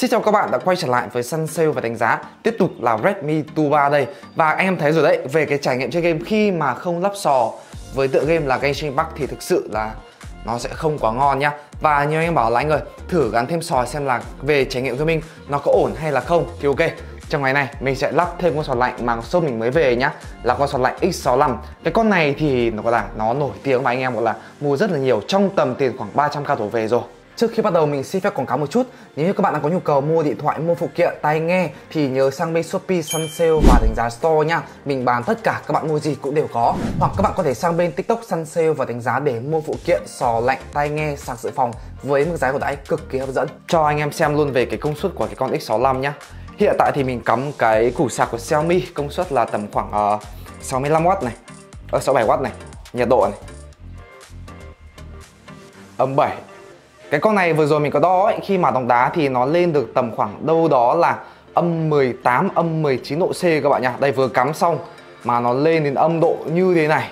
Xin chào các bạn đã quay trở lại với Sun Sale và đánh giá. Tiếp tục là Redmi Tu 3 đây. Và anh em thấy rồi đấy, về cái trải nghiệm chơi game khi mà không lắp sò Với tựa game là Genshin Impact thì thực sự là nó sẽ không quá ngon nhá. Và nhiều anh em bảo là anh ơi, thử gắn thêm sò xem là về trải nghiệm gaming nó có ổn hay là không Thì ok, trong ngày này mình sẽ lắp thêm con sò lạnh mà shop mình mới về nhá. Là con sò lạnh X65 cái con này thì nó là nó nổi tiếng và anh em gọi là mua rất là nhiều trong tầm tiền khoảng 300k đổ về rồi. Trước khi bắt đầu mình xin phép quảng cáo một chút. Nếu như các bạn đang có nhu cầu mua điện thoại, mua phụ kiện, tai nghe Thì nhớ sang bên Shopee, Sun Sale và đánh giá store nha. Mình bán tất cả, các bạn mua gì cũng đều có. Hoặc các bạn có thể sang bên TikTok Sun Sale và đánh giá để mua phụ kiện, sò lạnh, tai nghe, sạc dự phòng Với mức giá của đãi cực kỳ hấp dẫn. Cho anh em xem luôn về cái công suất của cái con X65 nhá. Hiện tại thì mình cắm cái củ sạc của Xiaomi Công suất là tầm khoảng ờ, uh, 65W này ờ, uh, 67W này Nhiệt độ này. Âm 7 cái con này vừa rồi mình có đo ấy, khi mà đóng đá thì nó lên được tầm khoảng đâu đó là âm 18, âm 19 độ C các bạn nhá. Đây vừa cắm xong mà nó lên đến âm độ như thế này.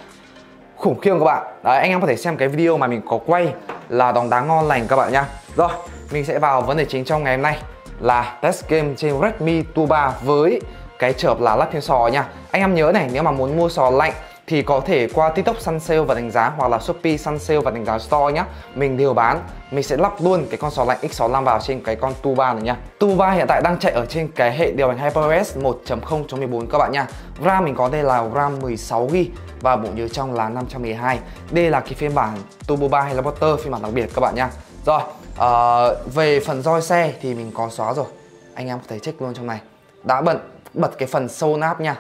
Khủng khiếp các bạn. Đấy anh em có thể xem cái video mà mình có quay là đóng đá ngon lành các bạn nhá. Rồi, mình sẽ vào vấn đề chính trong ngày hôm nay là test game trên Redmi Turbo với cái chợp là lắp thêm sò nha. Anh em nhớ này, nếu mà muốn mua sò lạnh thì có thể qua TikTok săn Sale và đánh giá hoặc là Shopee săn Sale và đánh giá Store nhá. Mình đều bán. Mình sẽ lắp luôn cái con sò lạnh X65 vào trên cái con Tuba này nha. Tuba hiện tại đang chạy ở trên cái hệ điều hành HyperOS 1.0.14 các bạn nha. RAM mình có đây là RAM 16GB và bộ nhớ trong là 512. Đây là cái phiên bản Turbo 3 Helicopter phiên bản đặc biệt các bạn nha. Rồi, uh, về phần roi xe thì mình có xóa rồi. Anh em có thể check luôn trong này. Đã bật bật cái phần sâu nắp nha.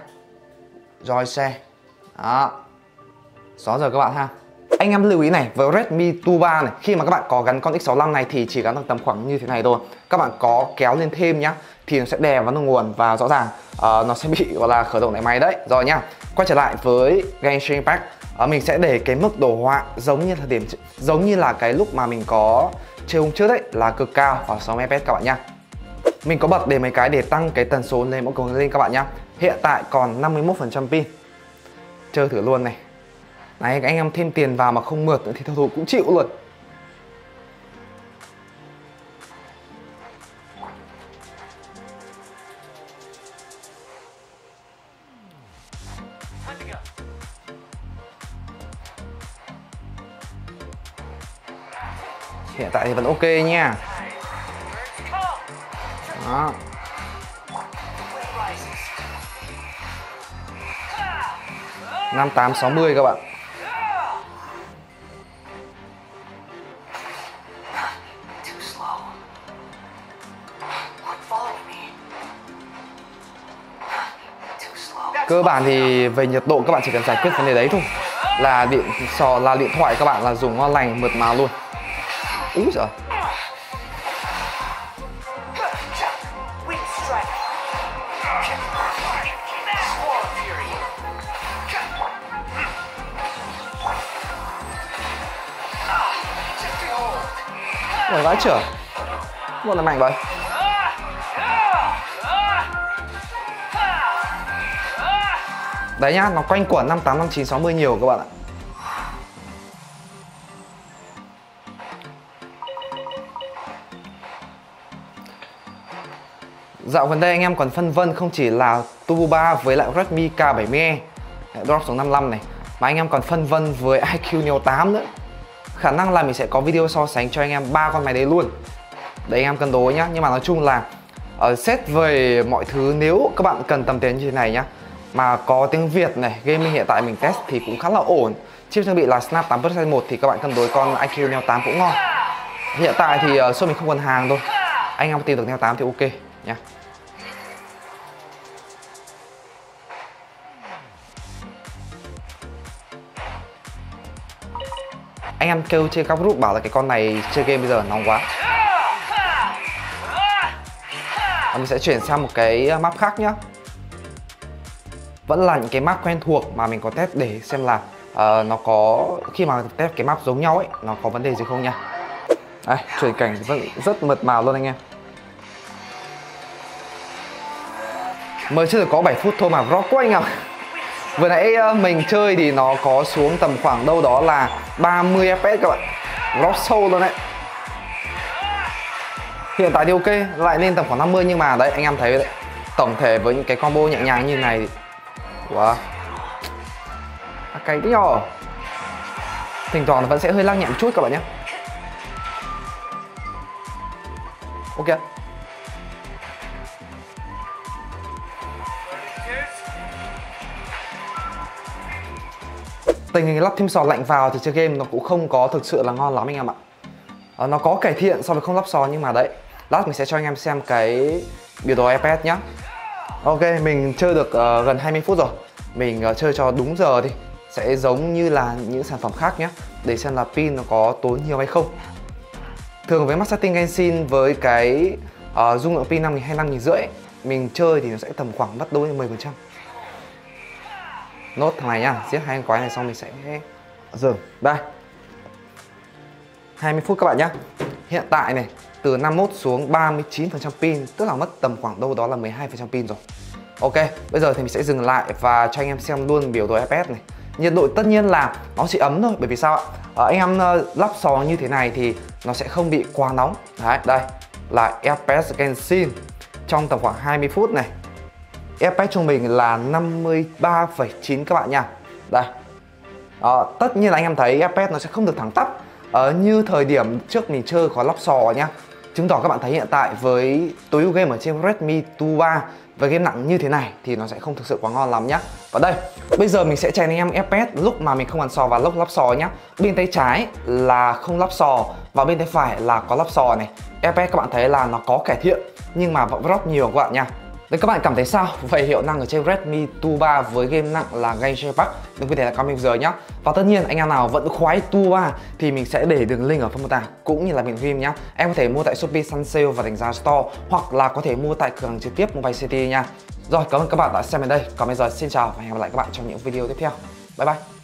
Roi xe đó. Xóa giờ các bạn ha. Anh em lưu ý này với Redmi Tu 3 này khi mà các bạn có gắn con X65 này thì chỉ gắn được tầm khoảng như thế này thôi. Các bạn có kéo lên thêm nhá thì nó sẽ đè vào nguồn và rõ ràng uh, nó sẽ bị gọi là khởi động lại máy đấy. Rồi nhá quay trở lại với Genshin Impact. Uh, mình sẽ để cái mức đồ họa giống như thời điểm giống như là cái lúc mà mình có chơi hôm trước đấy là cực cao khoảng 60 fps các bạn nhá. Mình có bật để mấy cái để tăng cái tần số lên mỗi cầu lên các bạn nhá. Hiện tại còn 51% pin chơi thử luôn này. Đấy anh em thêm tiền vào mà không mượt nữa thì thôi, cũng chịu luôn. Hiện tại thì vẫn ok nha. Đó. Năm tám sáu mươi các bạn. Cơ bản thì về nhiệt độ các bạn chỉ cần giải quyết vấn đề đấy thôi. Là điện sò là điện thoại các bạn là dùng ngon lành mượt mà luôn. Úi giời Ôi vãi trưởng. Một là mạnh vậy Đấy nhá, nó quanh quẩn 58, 59, 60 nhiều các bạn ạ. Dạo gần đây anh em còn phân vân không chỉ là Turbo 3 với lại Redmi K70e Drop xuống 55 này. Mà anh em còn phân vân với IQ Neo 8 nữa khả năng là mình sẽ có video so sánh cho anh em ba con máy đấy luôn. Để anh em cân đối nhá. Nhưng mà nói chung là uh, xét về mọi thứ nếu các bạn cần tầm tiền như thế này nhá mà có tiếng Việt này gaming hiện tại mình test thì cũng khá là ổn. Chip trang bị là Snap 8 Plus 1 thì các bạn cân đối con IQ Neo 8 cũng ngon. Hiện tại thì uh, số mình không còn hàng thôi. Anh em tìm được Neo 8 thì ok nhá. Anh em kêu trên các group bảo là cái con này chơi game bây giờ nóng quá. Và mình sẽ chuyển sang một cái map khác nhá. Vẫn là những cái map quen thuộc mà mình có test để xem là uh, nó có khi mà test cái map giống nhau ấy nó có vấn đề gì không nha. Đây chuyển cảnh vẫn rất mượt mà luôn anh em. Mới chưa được có 7 phút thôi mà rock quá anh ạ Vừa nãy ờ, mình chơi thì nó có xuống tầm khoảng đâu đó là 30 fps các bạn. Rock sâu luôn đấy. Hiện tại thì ok lại lên tầm khoảng 50 nhưng mà đấy anh em thấy đấy. Tổng thể với những cái combo nhẹ nhàng như này wow. À, cái nhỏ thỉnh thoảng vẫn sẽ hơi lăng nhẹ một chút các bạn nhé. Ok tình hình lắp thêm sò lạnh vào thì chơi game nó cũng không có thực sự là ngon lắm anh em ạ. À, nó có cải thiện so với không lắp sò nhưng mà đấy lát mình sẽ cho anh em xem cái biểu đồ iPad nhá. Ok mình chơi được uh, gần 20 phút rồi. Mình uh, chơi cho đúng giờ đi. Sẽ giống như là những sản phẩm khác nhé để xem là pin nó có tốn nhiều hay không. Thường với mắt setting Genshin với cái uh, dung lượng pin 5000 hay 5000 rưỡi mình chơi thì nó sẽ tầm khoảng mất đôi 10% nốt thằng này nhá giết hai con quái này xong mình sẽ dừng đây. 20 phút các bạn nhé hiện tại này từ 51 xuống 39% pin tức là mất tầm khoảng đâu đó là 12% pin rồi. Ok, bây giờ thì mình sẽ dừng lại và cho anh em xem luôn biểu đồ FPS này. Nhiệt độ tất nhiên là nó chỉ ấm thôi bởi vì sao ạ? À, anh em uh, lắp sò như thế này thì nó sẽ không bị quá nóng. Đấy, đây là FPS Genshin. Trong tầm khoảng 20 phút này FPS trung bình là 53,9 các bạn nha. Đây. À, Tất nhiên là anh em thấy FPS nó sẽ không được thẳng tắp ở Như thời điểm trước mình chơi có lắp sò nhá Chứng tỏ các bạn thấy hiện tại với tối ưu game ở trên Redmi 2 với game nặng như thế này thì nó sẽ không thực sự quá ngon lắm nhá. Và đây, bây giờ mình sẽ chèn anh em FPS lúc mà mình không ăn sò và lúc lắp sò nhá. Bên tay trái là không lắp sò và bên tay phải là có lắp sò này. FPS các bạn thấy là nó có cải thiện nhưng mà vẫn drop nhiều các bạn nha. Đấy các bạn cảm thấy sao về hiệu năng ở trên Redmi 2 với game nặng là Genshin Impact? Đừng quên để lại comment dưới nhé Và tất nhiên, anh em nào vẫn khoái 2 thì mình sẽ để đường link ở phần mô tả cũng như là miền phim nhá. Em có thể mua tại Shopee, Sun Sale và đánh giá store hoặc là có thể mua tại cửa hàng trực tiếp Mobile City nha. Rồi, cảm ơn các bạn đã xem đến đây. Còn bây giờ, xin chào và hẹn gặp lại các bạn trong những video tiếp theo. Bye bye.